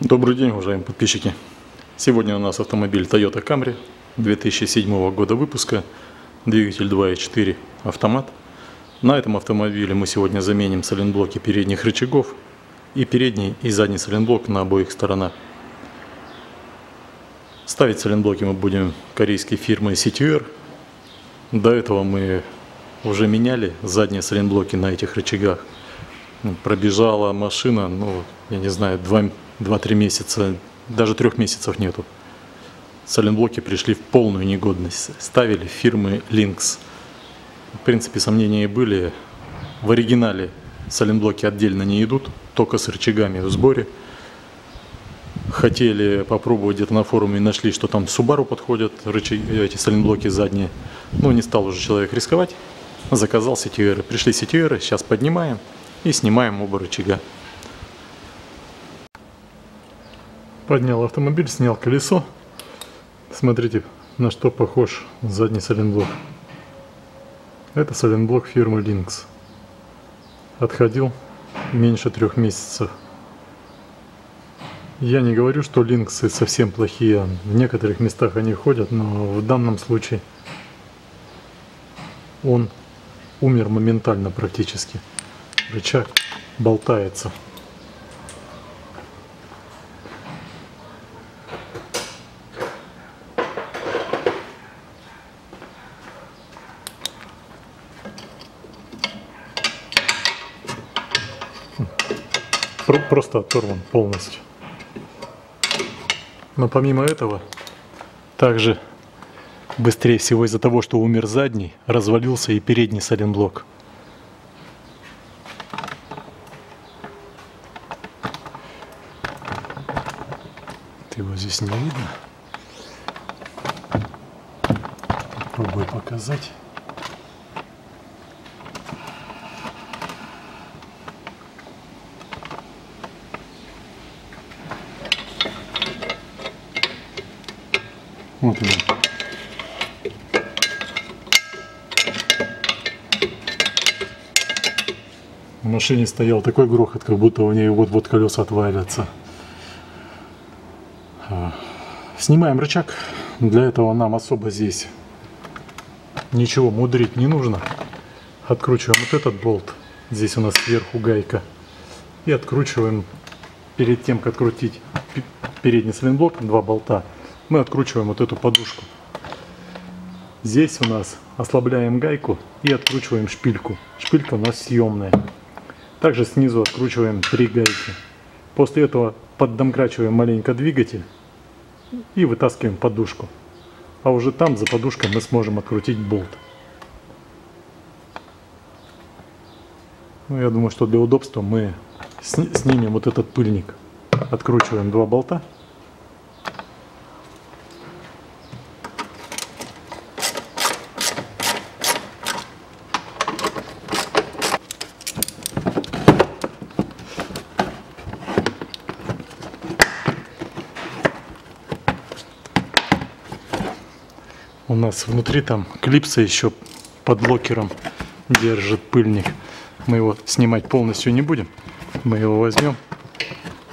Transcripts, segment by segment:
Добрый день, уважаемые подписчики. Сегодня у нас автомобиль Toyota Camry 2007 года выпуска, двигатель 2.4 автомат. На этом автомобиле мы сегодня заменим сайлентблоки передних рычагов и передний и задний сайлентблок на обоих сторонах. Ставить сайлентблоки мы будем корейской фирмы CTR. До этого мы уже меняли задние сайлентблоки на этих рычагах. Пробежала машина, ну, я не знаю, 2 2-3 месяца, даже трех месяцев нету. Сайлентблоки пришли в полную негодность. Ставили фирмы Lynx. В принципе, сомнения и были. В оригинале сайлентблоки отдельно не идут, только с рычагами в сборе. Хотели попробовать где-то на форуме, нашли, что там Subaru подходят, рычаги, эти сайлентблоки задние. Но не стал уже человек рисковать. Заказал CTR. Пришли CTR, сейчас поднимаем и снимаем оба рычага. Поднял автомобиль, снял колесо. Смотрите, на что похож задний сайлентблок. Это сайлентблок фирмы Lynx. Отходил меньше трех месяцев. Я не говорю, что линксы совсем плохие. В некоторых местах они ходят, но в данном случае он умер моментально практически. Рычаг болтается. Просто оторван полностью. Но помимо этого, также быстрее всего из-за того, что умер задний, развалился и передний сайлентблок. Его здесь не видно. Попробую показать. Вот он. Машине стоял такой грохот, как будто у нее вот-вот колеса отвалятся. А, снимаем рычаг. Для этого нам особо здесь ничего мудрить не нужно. Откручиваем вот этот болт. Здесь у нас сверху гайка. И откручиваем перед тем, как крутить передний сайлентблок, два болта мы откручиваем вот эту подушку. Здесь у нас ослабляем гайку и откручиваем шпильку. Шпилька у нас съемная. Также снизу откручиваем три гайки. После этого поддомкрачиваем маленько двигатель и вытаскиваем подушку. А уже там за подушкой мы сможем открутить болт. Ну, я думаю, что для удобства мы снимем вот этот пыльник. Откручиваем два болта. Нас внутри там клипса еще под локером держит пыльник. Мы его снимать полностью не будем. Мы его возьмем,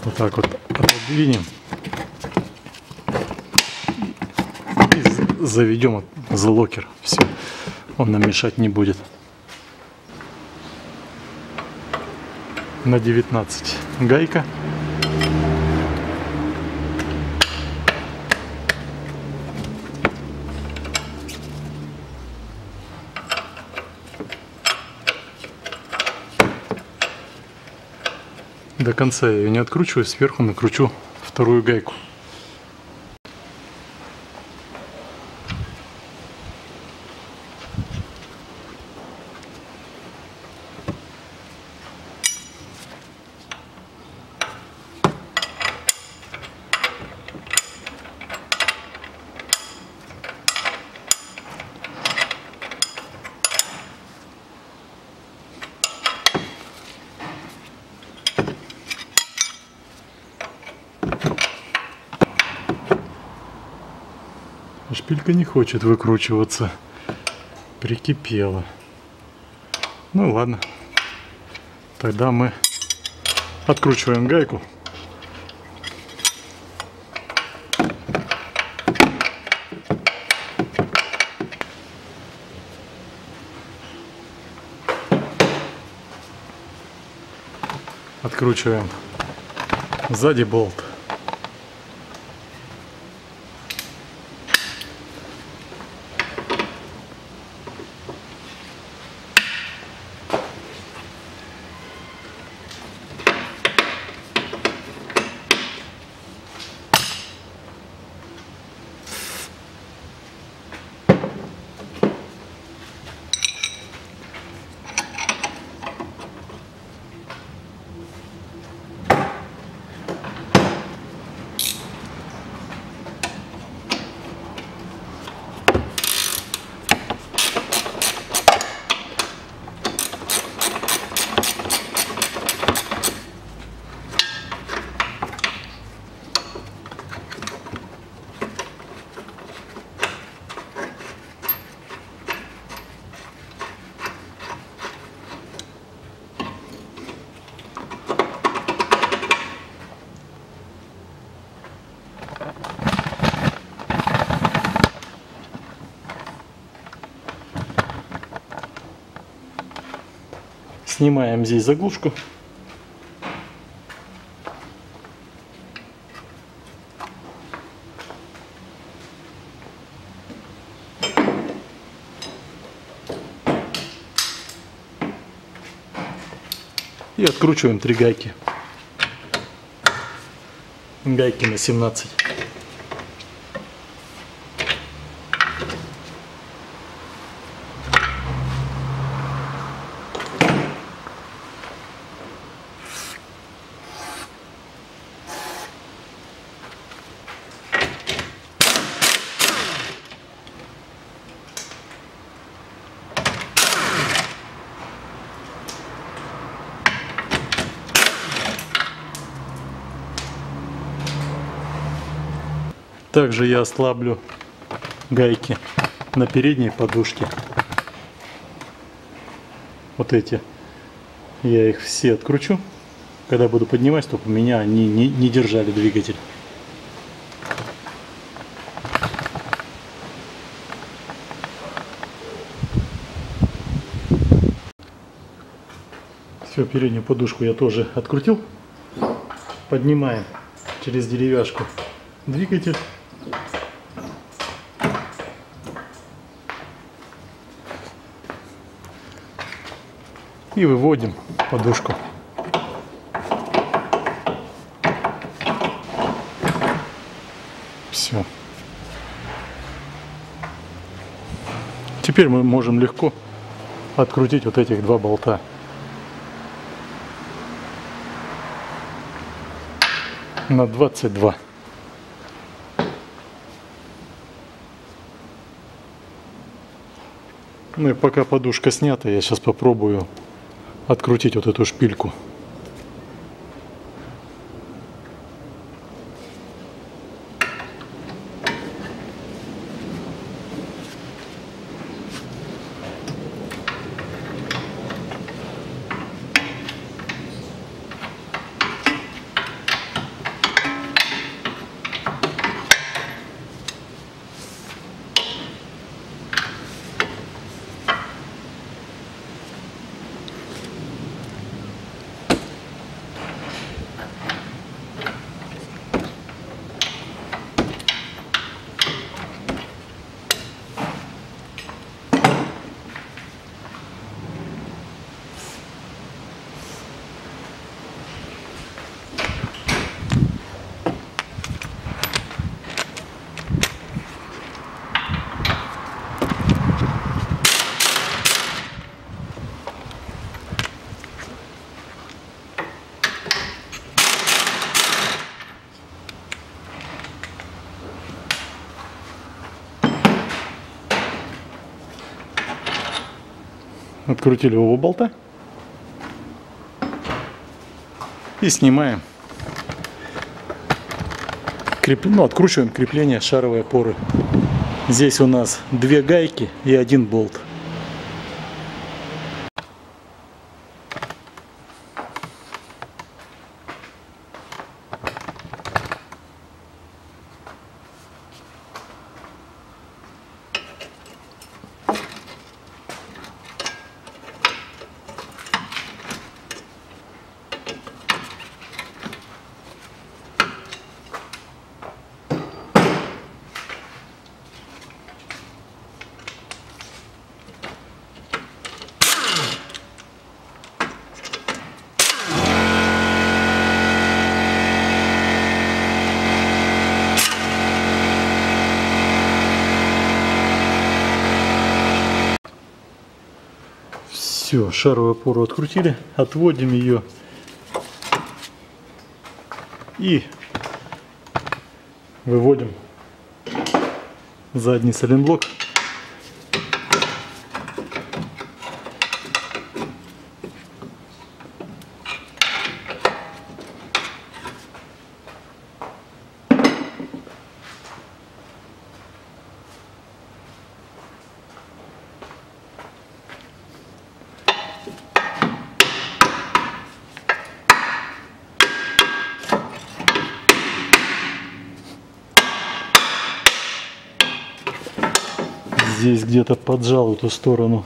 вот так вот отодвинем и заведем за локер. Все, он нам мешать не будет. На 19 гайка. До конца я ее не откручиваю, сверху накручу вторую гайку. Шпилька не хочет выкручиваться. Прикипела. Ну ладно. Тогда мы откручиваем гайку. Откручиваем сзади болт. Снимаем здесь заглушку. И откручиваем три гайки. Гайки на 17. Также я ослаблю гайки на передней подушке. Вот эти. Я их все откручу. Когда буду поднимать, чтобы меня они не, не держали двигатель. Все, переднюю подушку я тоже открутил. Поднимаем через деревяшку двигатель. И выводим подушку. Все. Теперь мы можем легко открутить вот этих два болта. На 22. Ну и пока подушка снята, я сейчас попробую открутить вот эту шпильку. Открутили оба болта. И снимаем. Креп... Ну, откручиваем крепление шаровой опоры. Здесь у нас две гайки и один болт. Все, шаровую опору открутили, отводим ее и выводим задний сайлентблок. Здесь где-то поджал эту сторону.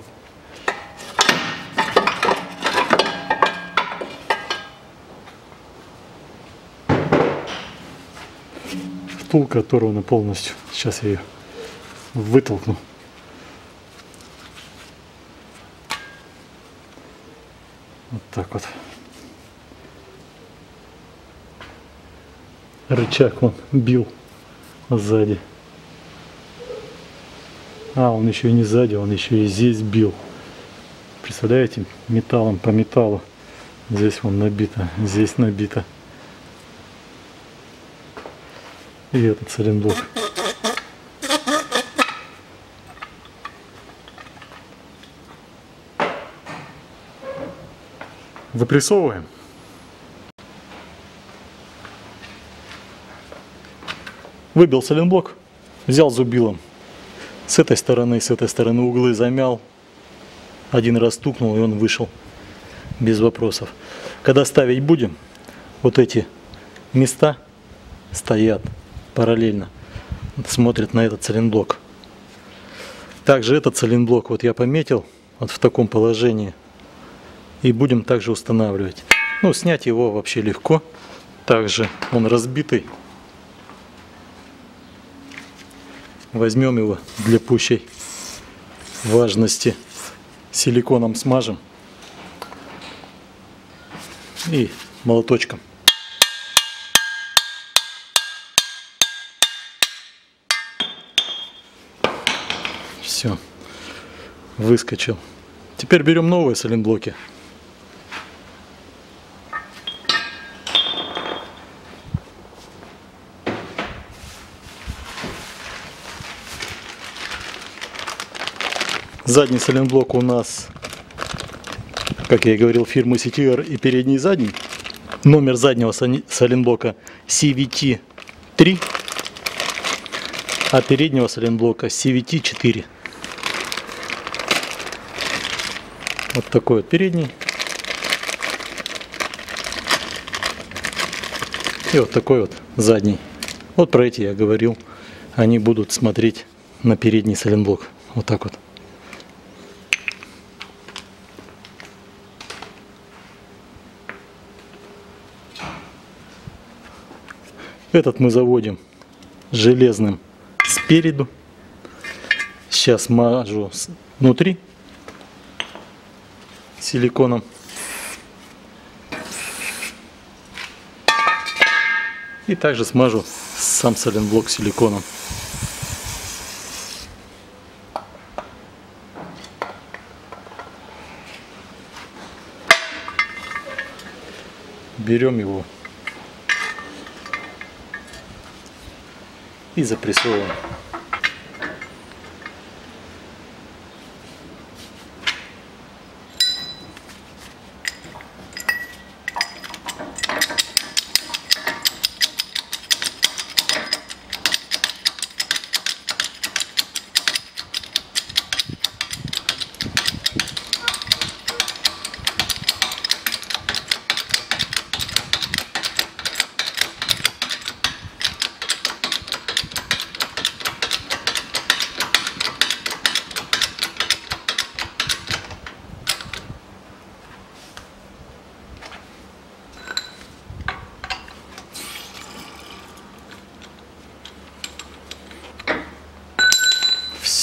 Втулка оторвана полностью. Сейчас я ее вытолкну. Вот так вот. Рычаг он бил сзади. А, он еще и не сзади, он еще и здесь бил. Представляете, металлом по металлу. Здесь вон набито, здесь набито. И этот цилиндрок. Запрессовываем. Выбил соленблок, взял зубилом с этой стороны, с этой стороны углы замял. Один раз стукнул, и он вышел. Без вопросов. Когда ставить будем, вот эти места стоят параллельно. Смотрят на этот цилинблок. Также этот цилинблок вот я пометил вот в таком положении. И будем также устанавливать. Ну, снять его вообще легко. Также он разбитый. Возьмем его для пущей важности. Силиконом смажем. И молоточком. Все. Выскочил. Теперь берем новые соленблоки. Задний соленблок у нас, как я и говорил, фирмы CTR и передний и задний. Номер заднего соленблока CVT-3, а переднего соленблока CVT-4. Вот такой вот передний. И вот такой вот задний. Вот про эти я говорил. Они будут смотреть на передний соленблок. Вот так вот. Этот мы заводим железным спереду. Сейчас мажу внутри силиконом. И также смажу сам соленблок силиконом. Берем его и запрессовываем.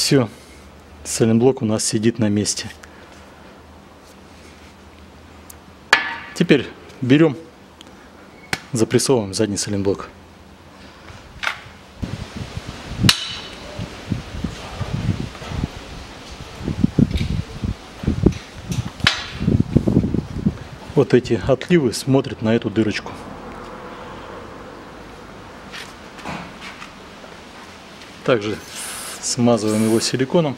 Все, сайлентблок у нас сидит на месте. Теперь берем, запрессовываем задний сайлентблок. вот эти отливы смотрят на эту дырочку. Также смазываем его силиконом.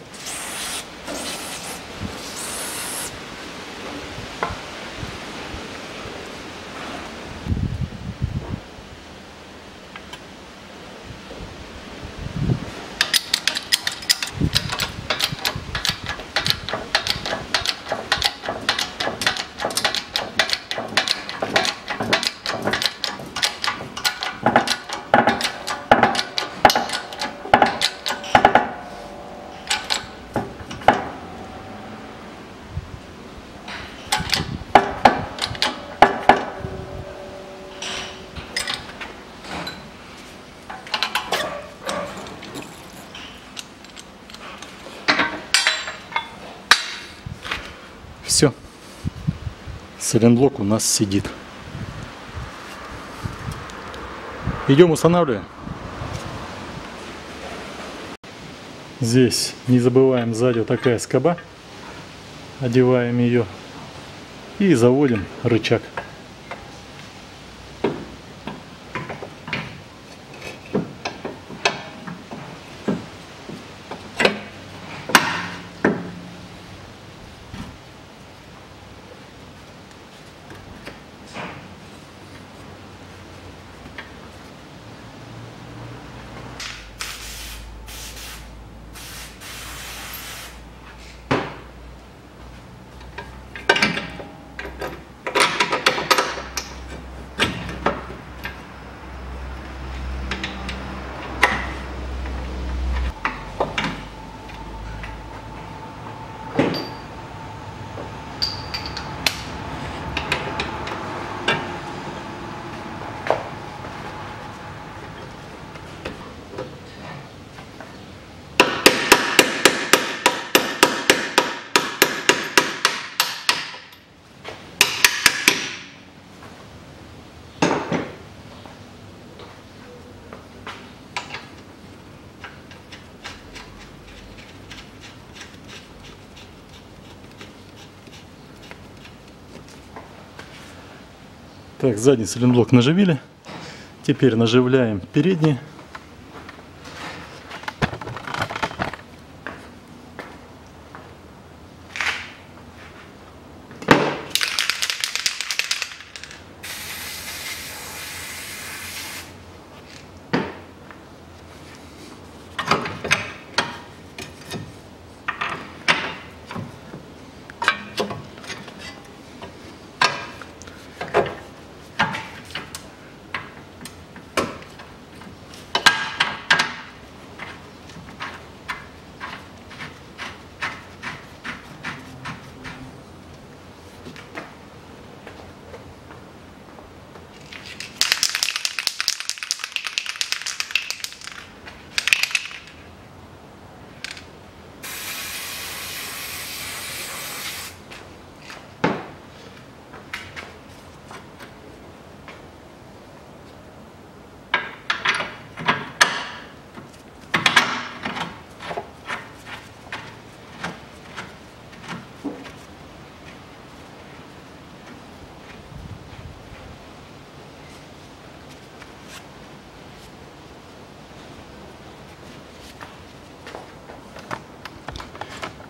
Все. Сайлентблок у нас сидит. Идем устанавливаем. Здесь не забываем сзади вот такая скоба. Одеваем ее и заводим рычаг. Так, задний сайлентблок наживили. Теперь наживляем передний.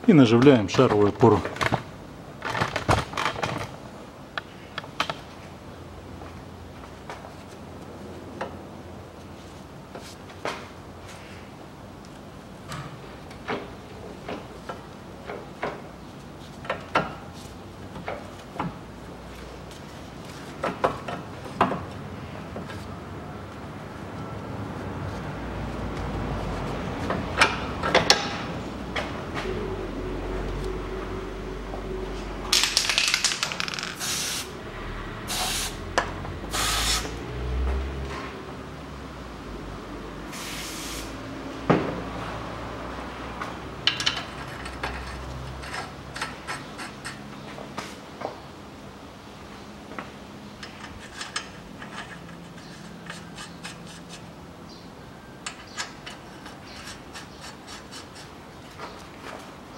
И наживляем шаровую опору.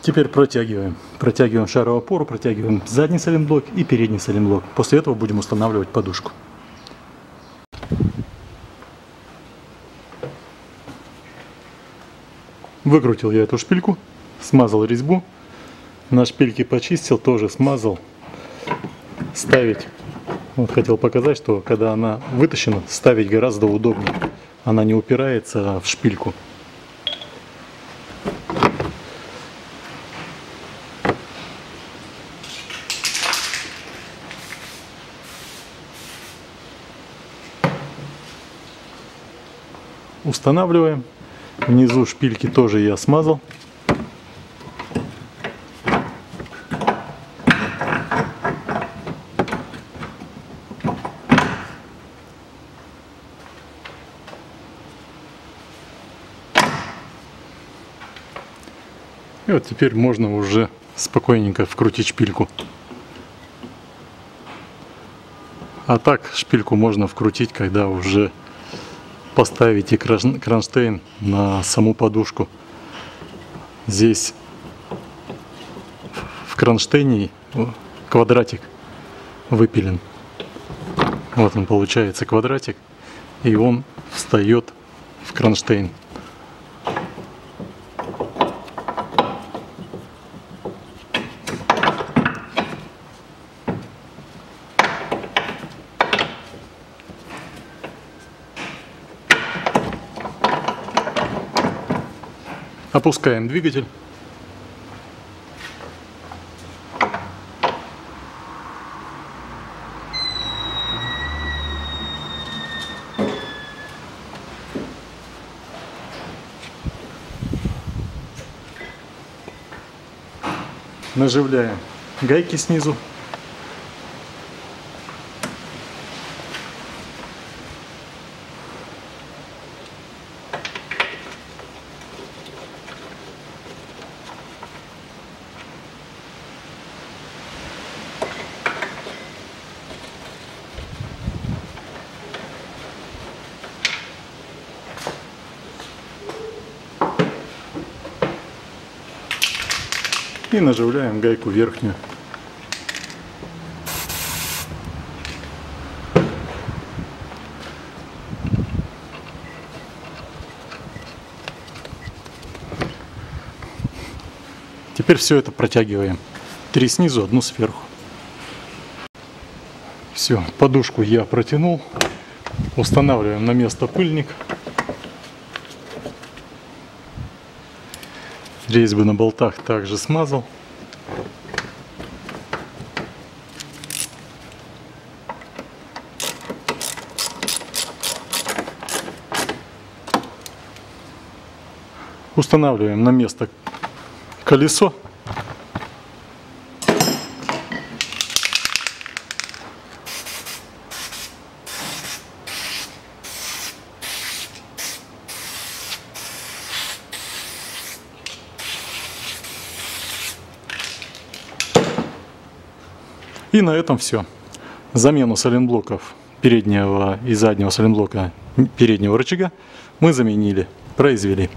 Теперь протягиваем. Протягиваем шаровую опору, протягиваем задний сайлентблок и передний сайлентблок. После этого будем устанавливать подушку. Выкрутил я эту шпильку, смазал резьбу, на шпильке почистил, тоже смазал. Ставить, вот хотел показать, что когда она вытащена, ставить гораздо удобнее. Она не упирается в шпильку. Устанавливаем. Внизу шпильки тоже я смазал. И вот теперь можно уже спокойненько вкрутить шпильку. А так шпильку можно вкрутить, когда уже поставите кронштейн на саму подушку. Здесь в кронштейне квадратик выпилен. Вот он получается квадратик, и он встает в кронштейн. Опускаем двигатель. Наживляем гайки снизу и наживляем гайку верхнюю. Теперь все это протягиваем. Три снизу, одну сверху. Все, подушку я протянул. Устанавливаем на место пыльник. Резьбы на болтах также смазал. Устанавливаем на место колесо. И на этом все. Замену сайлентблоков переднего и заднего сайлентблока переднего рычага мы заменили, произвели.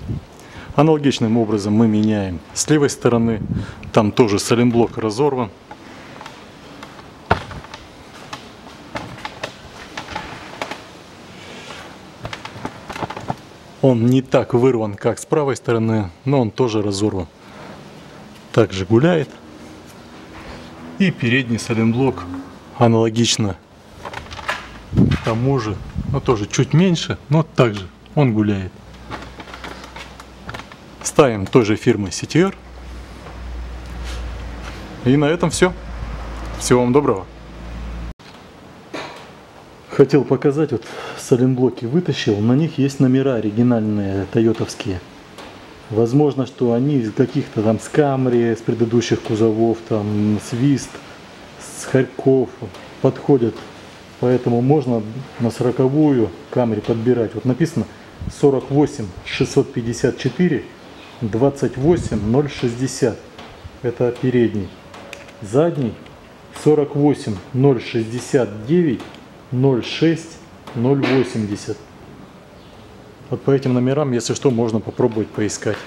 Аналогичным образом мы меняем с левой стороны, там тоже сайлентблок разорван. Он не так вырван, как с правой стороны, но он тоже разорван. Также гуляет. И передний сайлентблок аналогично тому же, но тоже чуть меньше, но также он гуляет. Ставим той же фирмы CTR. И на этом все. Всего вам доброго. Хотел показать, вот сайлентблоки вытащил, на них есть номера оригинальные, тойотовские. Возможно, что они из каких-то там с Камри, с предыдущих кузовов, там Свист, с Харьков подходят. Поэтому можно на сороковую Камри подбирать. Вот написано 48 654 28 060. Это передний. Задний 48 069 06 080. Вот по этим номерам, если что, можно попробовать поискать.